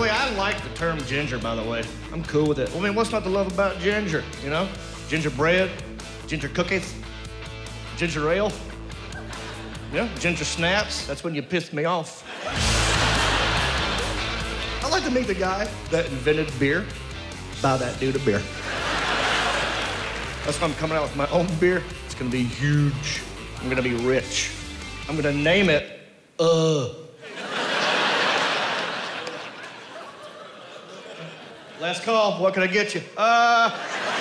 way, I like the term ginger, by the way. I'm cool with it. I mean, what's not to love about ginger, you know? Ginger bread, ginger cookies, ginger ale. Yeah, ginger snaps. That's when you pissed me off. I'd like to meet the guy that invented beer. Buy that dude a beer. That's why I'm coming out with my own beer. It's gonna be huge. I'm gonna be rich. I'm gonna name it, uh. Last call. What can I get you? Uh.